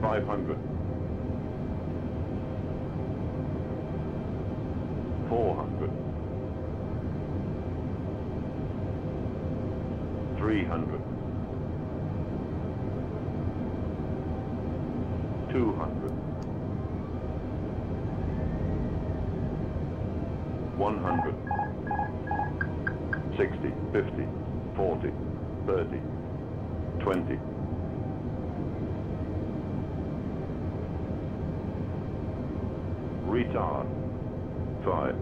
500. 400. 300. 200. 100. 60, 50, 40, 30, 20. Retard. 5.